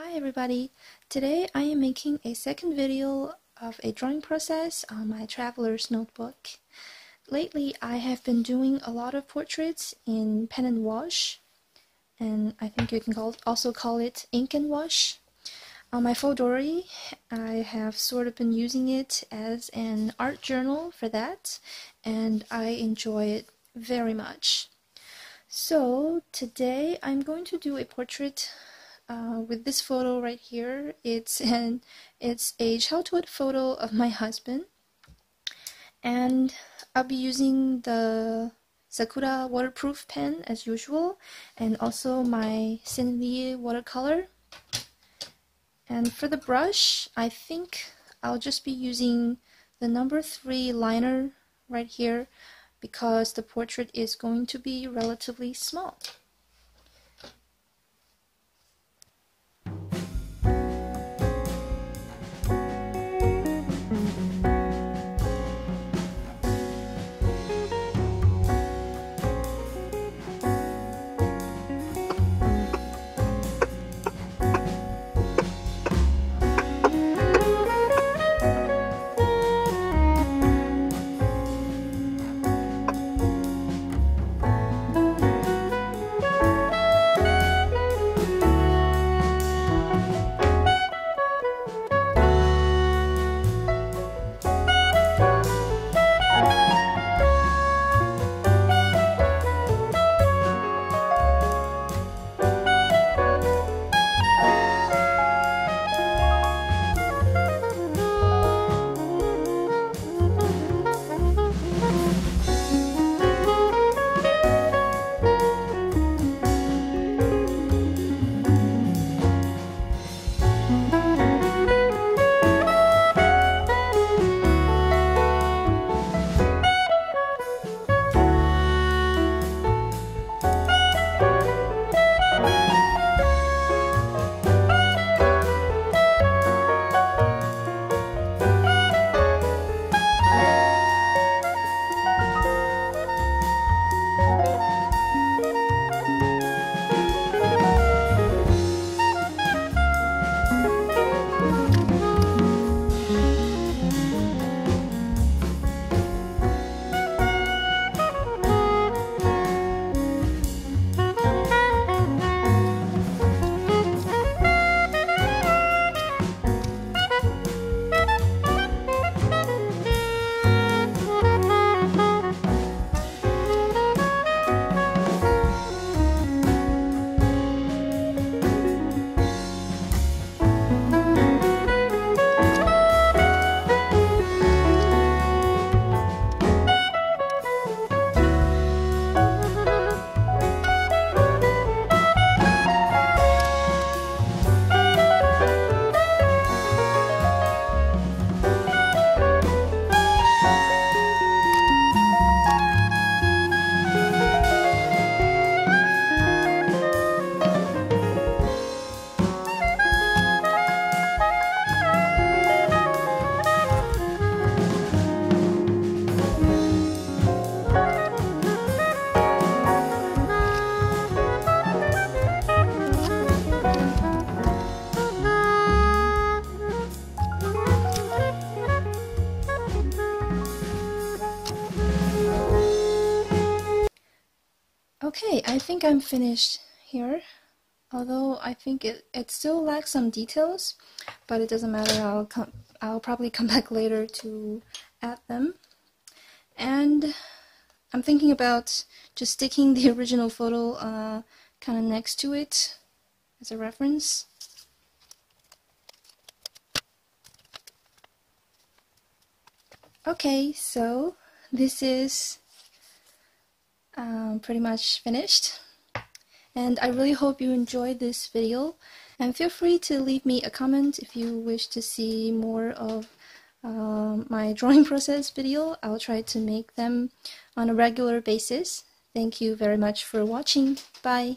Hi everybody! Today I am making a second video of a drawing process on my traveler's notebook. Lately I have been doing a lot of portraits in pen and wash and I think you can call, also call it ink and wash. On my Fauxdori I have sort of been using it as an art journal for that and I enjoy it very much. So today I'm going to do a portrait uh, with this photo right here. It's an it's a childhood photo of my husband, and I'll be using the Sakura waterproof pen as usual, and also my Cindy watercolor. And for the brush, I think I'll just be using the number three liner right here because the portrait is going to be relatively small. Okay, I think I'm finished here. Although I think it, it still lacks some details, but it doesn't matter. I'll come. I'll probably come back later to add them. And I'm thinking about just sticking the original photo uh, kind of next to it as a reference. Okay, so this is um, pretty much finished. And I really hope you enjoyed this video. And feel free to leave me a comment if you wish to see more of uh, my drawing process video. I'll try to make them on a regular basis. Thank you very much for watching. Bye.